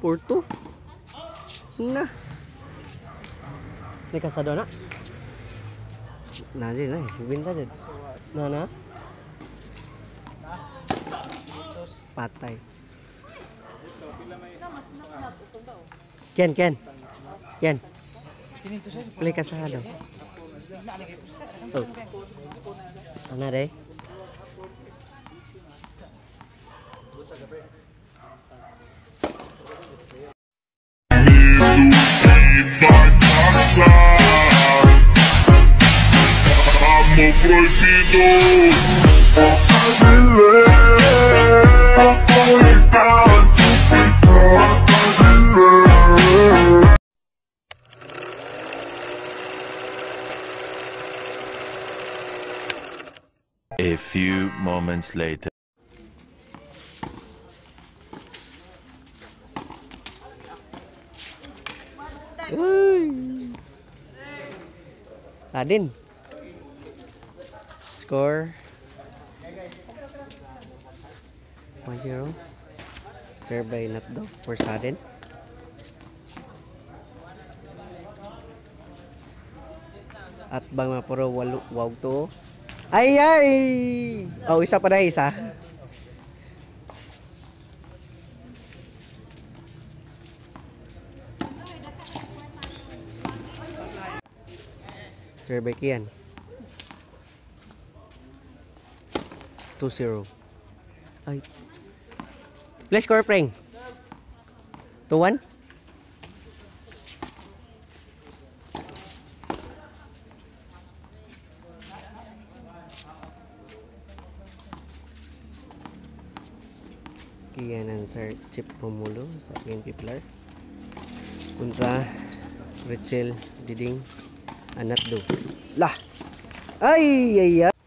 Porto. Na. Ni kasado na. Na di na, binta din. Na na. Patay. Ken, Ken. Ken. Play kasado. Oh. Ana deh. Prohibido. A few moments later. Uy. Score 1-0. Serve by Natdo for Sadin. At bang mapuro walo wow to. Ay ay. Oh, isa pa na isa. Sir Becky yan. 2-0. Ay. Let's score, Preng. 2-1? Kiyanan Sir Chip Romulo sa PNP Pilar. Kontra Rachel Diding Anatdo. Lah. Ay, ay, ay.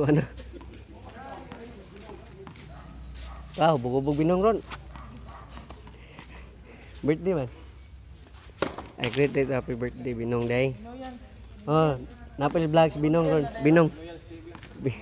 So ano? Wow, bugubog binong ron. Birthday man. I greet it happy birthday binong day. Oh, napil vlogs binong ron. Binong. Bi-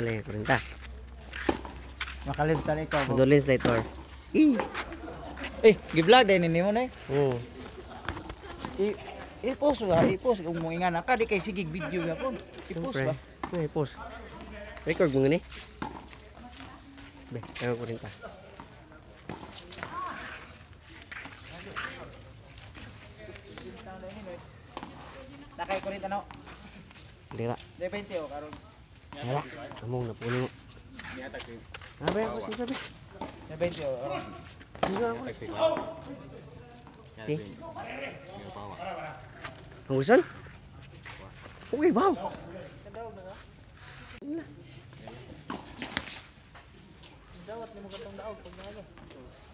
Nalay ko rin ta. Makalimtan ikaw. mo. Condolence later. Eh. Eh, gi-vlog din ni mo na eh. Oh. I i-post ba? I-post kung mo ingana ka di kay sigig video ya po. I-post Siyempre. ba? Ay, pause. Record mo nga ni. Be, ayaw ko rin ta. Nakay ko rin tanaw. Hindi ka. De 20 o karon. Among na puno. Abe ako sabi. De 20 o karon. Sige ako. Si. Ang gusto? Okay, wow. Dawat ni mo katong daog pag nalo.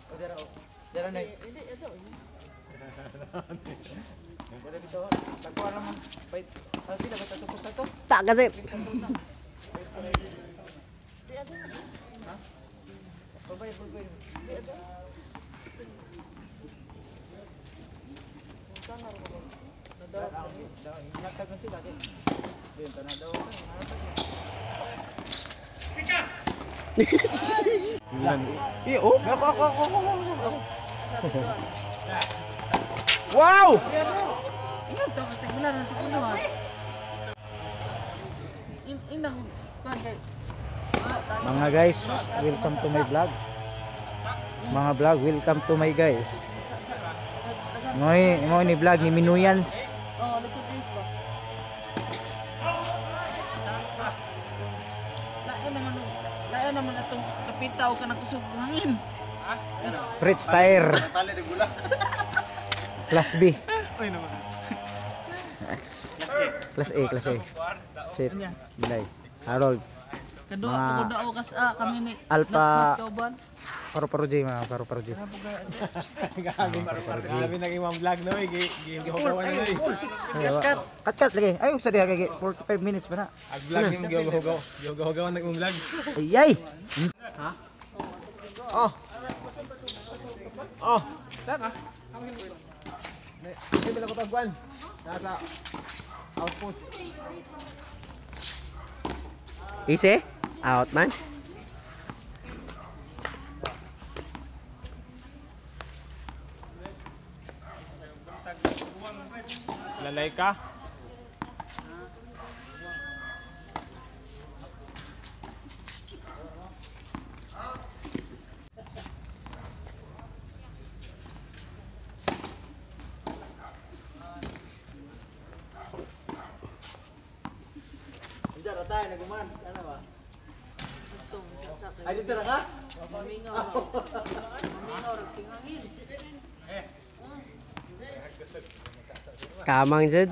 O dira o. Dira na. Hindi ito. Dira bitaw. Tagwa naman. Bait. Ah, sila ba tatukos to? Tak kasi. Babay, babay. Di ito. Nadawat. Ingatag na sila. Yun, tanadaw. Iyo. Ako ako ako ako. ako. Wow! Ingat to kasi wala nang tikulo ha. In inang kagay. Mga guys, welcome to my vlog. Mga vlog, welcome to my guys. Ngoy, mo ni vlog ni Minuyans. Lain naman, atong napitaw ka ng kusog ng hangin. Fritz Tire. Class B. Class A, Class A. Sip. Bilay. Harold. Kadua Mga- ko daw kas ah, kami ni Alpha- Kauban. Paro-paro J, mga paro-paro J. Grabe nang imang vlog na eh. Gihugawan na eh. Cut, cut. Cut, cut lagi. Ay, kay 45 minutes pa na. Ang vlog ni mo gihugaw. Gihugaw nang imong vlog. Ay, ay. Oh, tara. Ay, bila ko tagwan. Nasa outpost. Easy? Out man? Lalay ka. Kamang jud.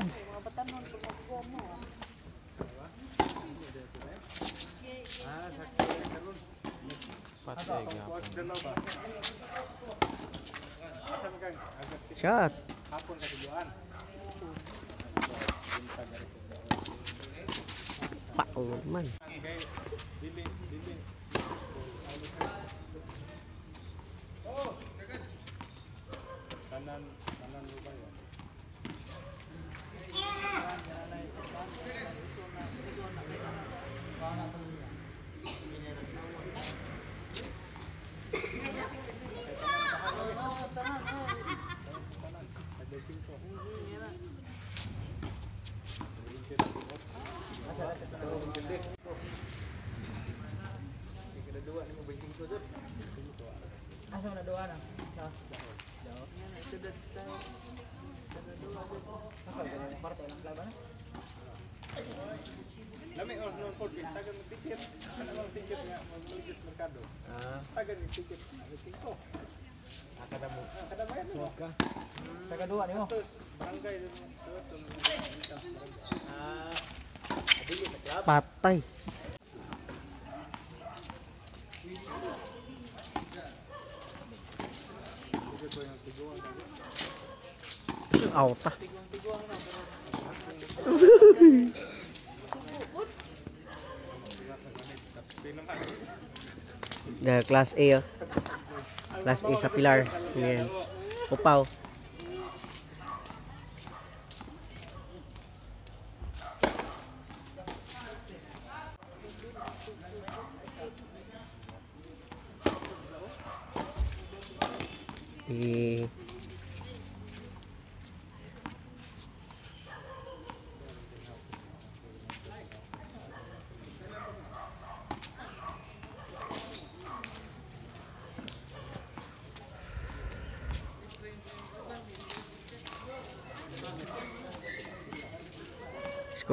Shot. Pao man. Lami oh, no for tagan ng ticket. Ano ang ticket nga mag-logis merkado. Ah, tagan ng ticket. Ano tingko? Akada mo. Akada mo yan. Suwag ka. Taga duwa nimo. Barangay. Patay. Out. The class A oh. Class A sa pilar. Yes. Upaw. Eh,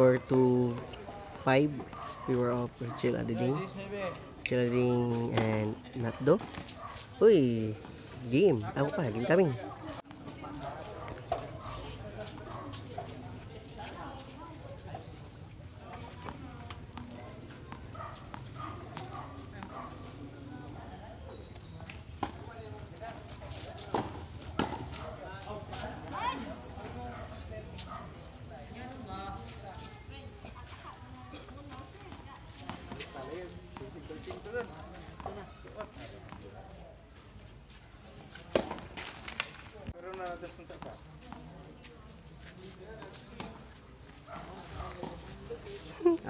score to 5 we were off for chill adiding chill adiding and natdo. Uy game. Ako pa game coming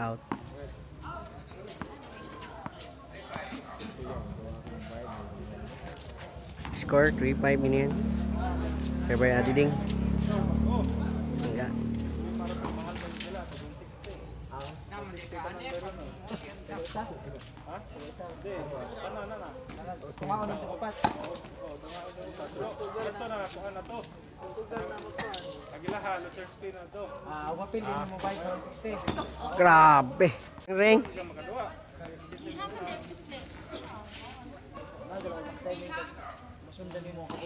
out score 3-5 minions. Server Adiding. Enggak. Ito na, kuha na to. Agilahan, Sir Spin na to. Ah, wapil din mo ba 160? Grabe. Ring. Masundan mo ako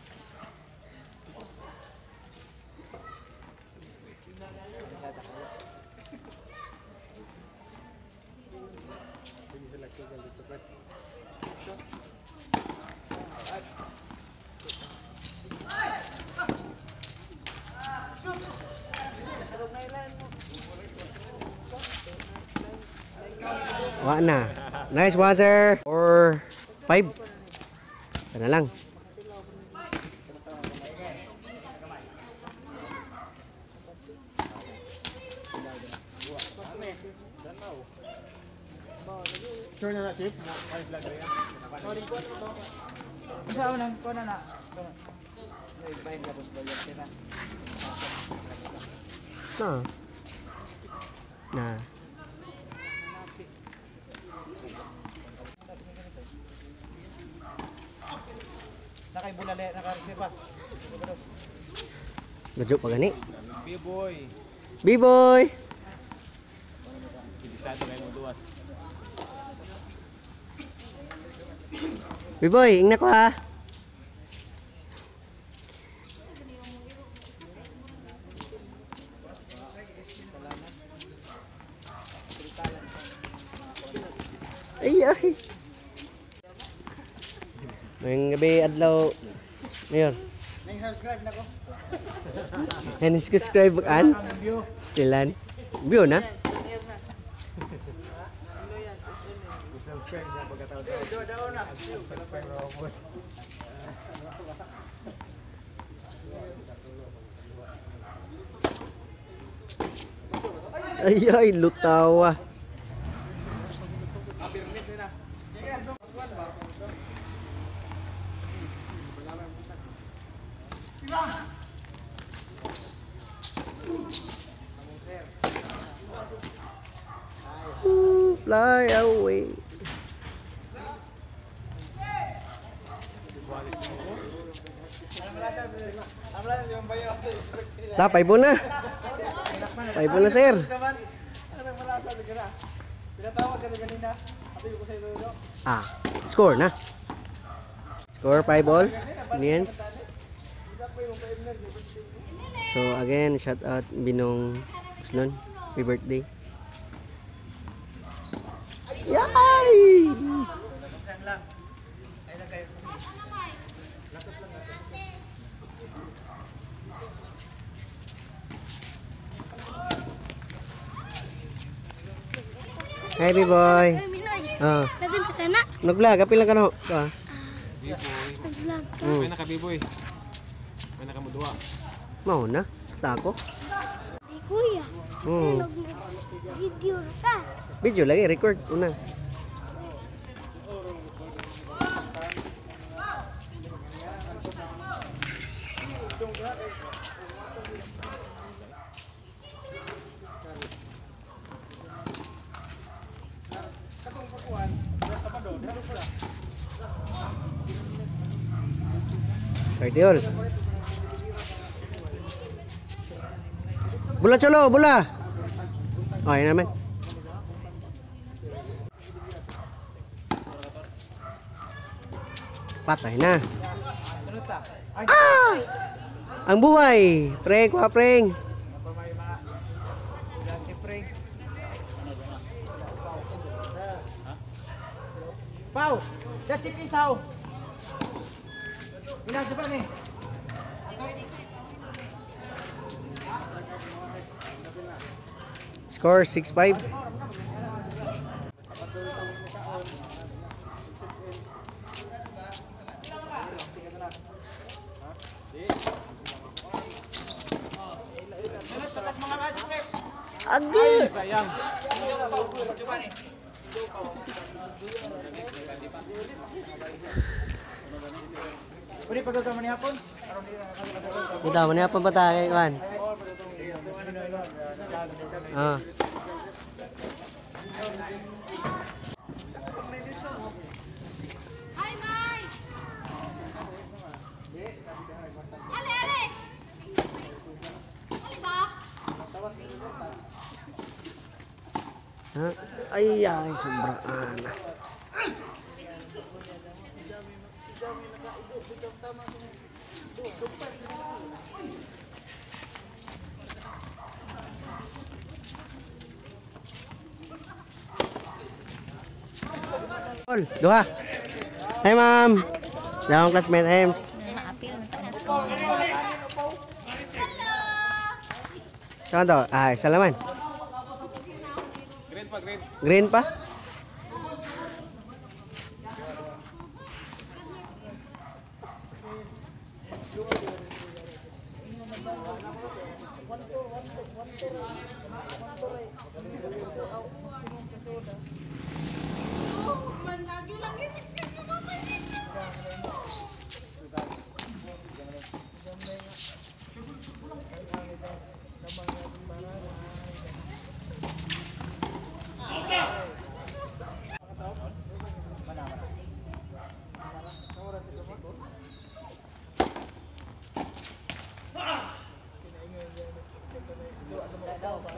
na. Nice one, sir. Or five. Sana lang. Unang ko na na. Ay, bayin ka ba yan sila? Na. Na. Gadyo pa gani. B-boy. B-boy. B-boy, ingna ko ha. Ay, ay. Ngayong gabi, adlaw. Mayor. Nang-subscribe na ko. Yan, subscribe an. Stilan. View na. Ay, ay, lutawa. Fly away. Ta, paibo na. Paibo na, sir. Ah, score na. Score 5 all. Indians. So again, shout out Binong Uslon. Happy birthday. Yay! Hi, boy. Kana. nag-vlog, ka no. Ah. Nag-vlog ka. Mm. May naka B-boy. May naka muduwa. Mao na. Basta ako. Ay, kuya. Hmm. Video ka. Video lagi, record. Una. Cardiol. Bula cholo, bula. Oh, yun naman. Patay na. Ah! Ang buhay. Preng, kwa preng. Pau, that's it isaw. Pinasa pa ni. Eh. Score 6-5. Agi! Pwede pagkakaman niya hapon? Kita mo niya pa ba tayo, Juan? Ah. Ay, ay, sobraan. All, duha. Hi, ma'am. Daong classmate Hems. Saan to? Ay, salaman. Green pa, green. Green pa?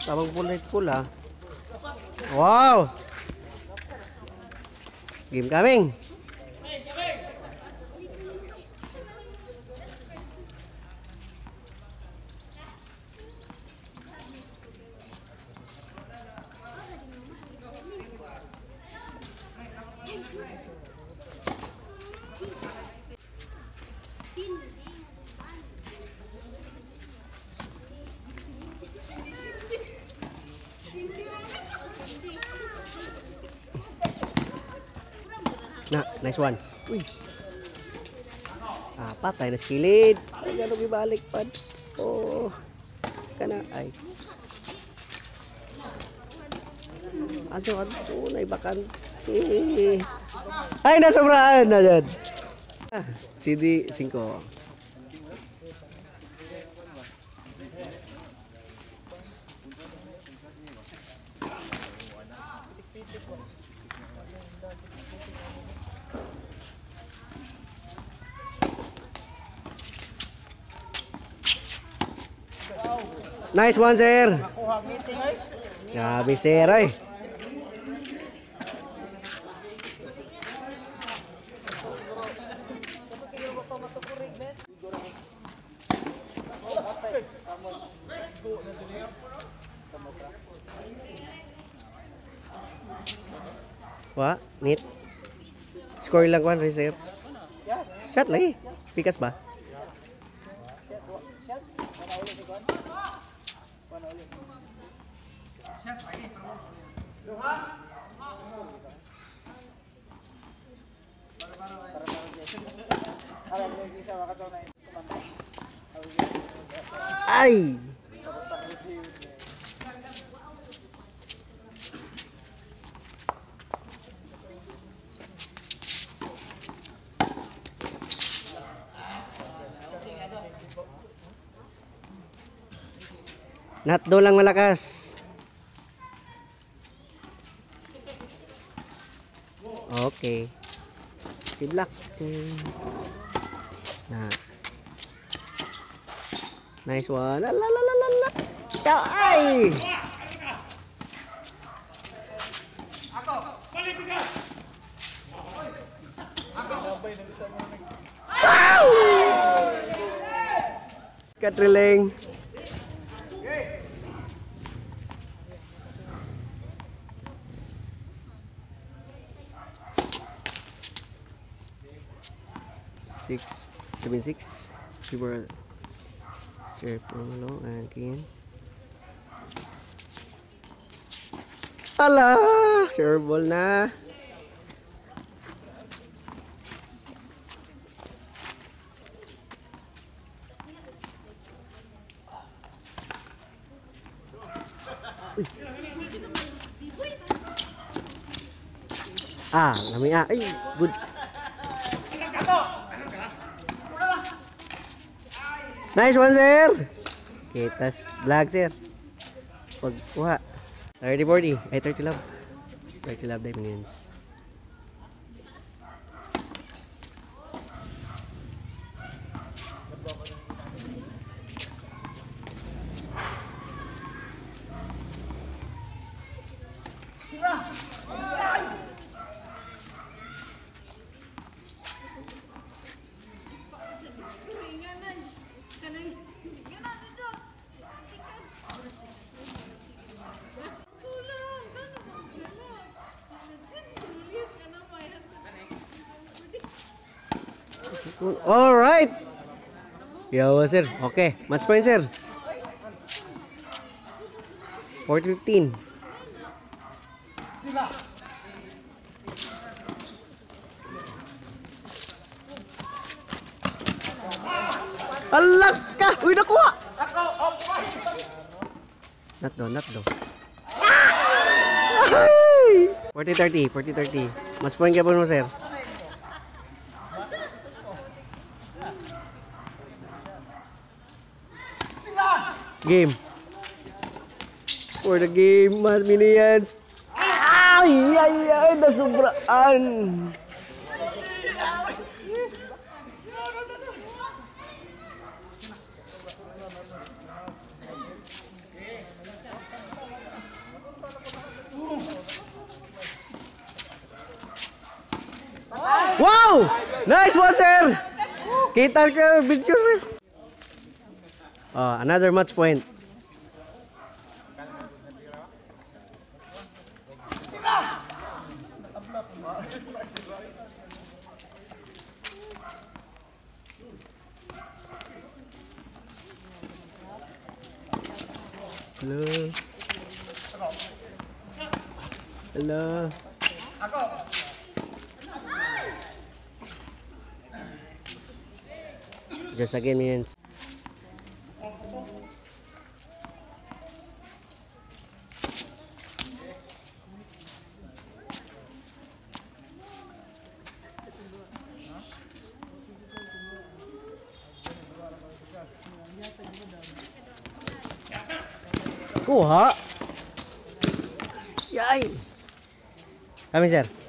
Tabang pulit pula. Wow! Game coming. Na, nice one. Uy. Ah, patay na sa kilid. Ay, gano'ng ibalik pad. Oh. Kana, ay. Ano, ano, tunay bakante. Ay, nasobraan na dyan. Ah, CD 5. Nice one, sir. Grabe, sir, ay. Wa, neat. Score lang kwan, reserve. Shot lagi. Pikas ba? Ay! 先传给你。刘涵。Ay! Natdo lang malakas. kè. Cái lắc cái à này xóa la la la la, lá trời! Ơi Wow! Cắt lên. 6 keyboard Serpolo and again Ala! terrible na! Ah, lamig ah. Good. Nice one, sir. Okay, tas vlog, sir. Pagkuha. 30, 40. Ay, 30 love. 30 love diamonds. All right. Yo, sir. Okay, match point, sir. 415. Alak ka! Uy, nakuha! Not do. Ay! 40-30, 40-30. Mas point ka po mo, sir. Game. For the game, mga minions. Ay, ay, ay, nasubraan. Wow! Nice one, sir! Kita ka, picture. Oh, another match point. Hello. Hello. Just again, minions. Kuha. Yay. Kami sir.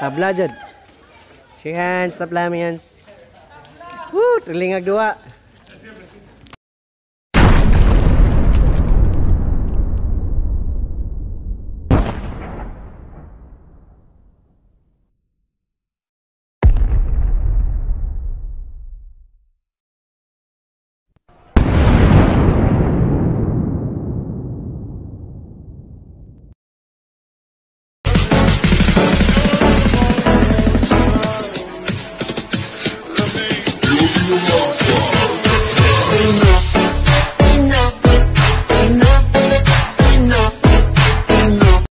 Tabla jud. Shake hands, tabla. Woo, trilingag duwa.